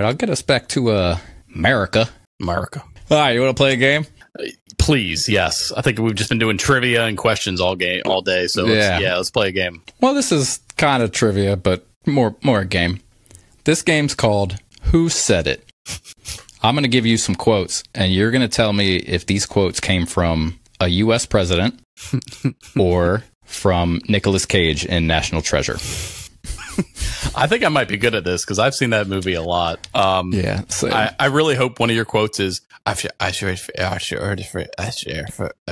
right, I'll get us back to uh, America. America. All right, you want to play a game? Please, yes. I think we've just been doing trivia and questions all game all day. So let's, Yeah. yeah, let's play a game. Well, this is kind of trivia, but more more a game. This game's called Who Said It. I'm going to give you some quotes, and you're going to tell me if these quotes came from a U.S. president or from Nicolas Cage in National Treasure. I think I might be good at this because I've seen that movie a lot. Um, Yeah. I, I really hope one of your quotes is I sure I sure I sure I sure I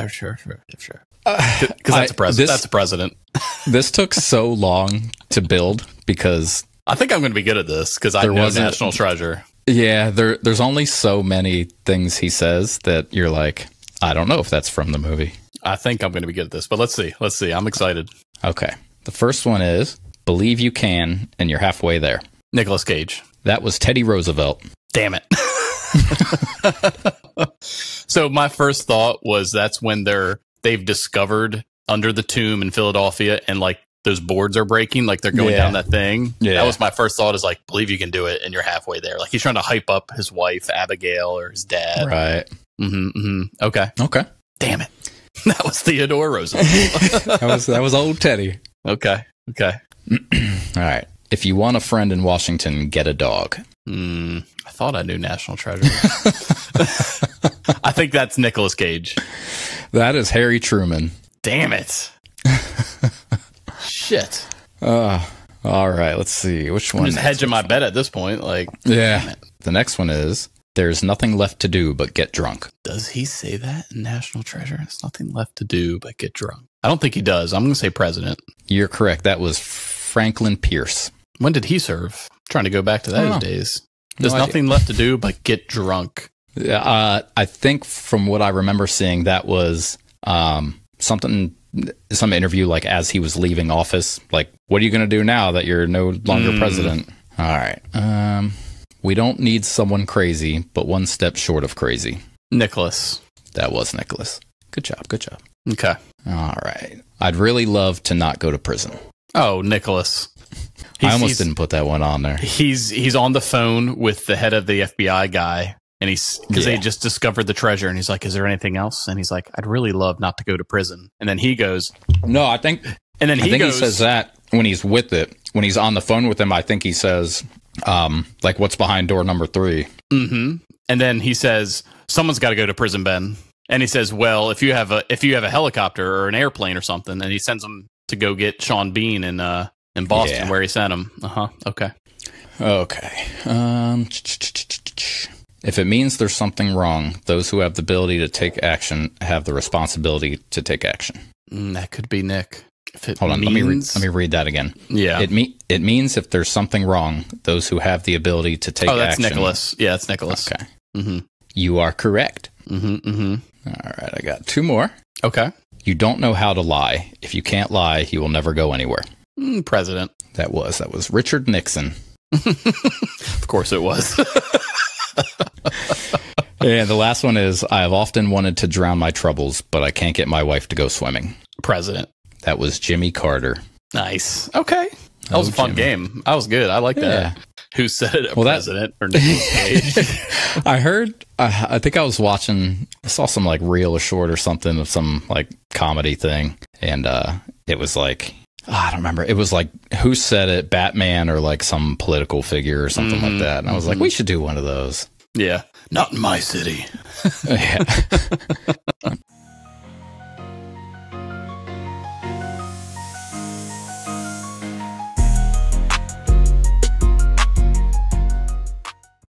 sure sure because I- that's a president. this- That's a president. this took so long to build because I think I'm going to be good at this because I know National Treasure. yeah, there there's only so many things he says that you're like, I don't know if that's from the movie. I think I'm going to be good at this, but let's see. Let's see. I'm excited. Okay. The first one is believe you can, and you're halfway there. Nicolas Cage. That was Teddy Roosevelt. Damn it. so my first thought was that's when they're they've discovered under the tomb in Philadelphia and like those boards are breaking, like they're going Yeah. down that thing. Yeah. That was my first thought is like, believe you can do it and you're halfway there. Like he's trying to hype up his wife, Abigail, or his dad. Right. hmm hmm Okay. Okay. Damn it. That was Theodore Roosevelt. That was that was old Teddy. okay. Okay. All right. If you want a friend in Washington, get a dog. Hmm. I thought I knew National Treasure. I think that's Nicolas Cage. That is Harry Truman. Damn it. Shit. Uh, all right. Let's see which one? I'm just hedging my bet at this point. Like, Yeah. The next one is there's nothing left to do but get drunk. does he say that in National Treasure? There's nothing left to do but get drunk. I don't think he does. I'm going to say president. You're correct. That was Franklin Pierce. When did he serve? trying to go back to those Oh. days. There's No idea. nothing left to do but get drunk. Uh, I think from what I remember seeing, that was um, something, some interview like as he was leaving office. Like, what are you going to do now that you're no longer Mm. president? All right. Um, we don't need someone crazy, but one step short of crazy. Nicolas. That was Nicolas. Good job. Good job. Okay. All right. I'd really love to not go to prison. Oh, Nicolas. I almost he's, didn't put that one on there. He's he's on the phone with the head of the FBI guy, and he's because they just discovered the treasure, and he's like, "Is there anything else?" And he's like, "I'd really love not to go to prison." And then he goes, No, I think and then I he think goes, he says that when he's with it. When he's on the phone with him, I think he says, um, like, what's behind door number three? Mm-hmm. And then he says, "Someone's got to go to prison, Ben." And he says, "Well, if you have a if you have a helicopter or an airplane or something," and he sends him to go get Sean Bean in uh in Boston Yeah. where he sent him. Uh huh. Okay. Okay. Um, if it means there's something wrong, those who have the ability to take action have the responsibility to take action. Mm, that could be Nick. If it Hold on, let me re- means- let me read that again. Yeah. It me it means if there's something wrong, those who have the ability to take oh, that's action. Nicolas. Yeah, that's Nicolas. Okay, Mm-hmm. you are correct. Mm-hmm. Mm-hmm. All right, I got two more. Okay. You don't know how to lie. If you can't lie, you will never go anywhere. Mm, president. That was that was Richard Nixon. Of course it was. And the last one is I have often wanted to drown my troubles, but I can't get my wife to go swimming. president. That was Jimmy Carter. Nice. Okay. That was Oh, a fun Jimmy. game. I was good. I like that. Who said it? A Well, that- president or Nicolas Cage? I heard. I, I think I was watching. I saw some like reel or short or something of some like comedy thing, and uh, it was like ah, I don't remember. It was like who said it, Batman or like some political figure or something Mhm, like that. And I was like, we should do one of those. yeah. Not in my city. yeah.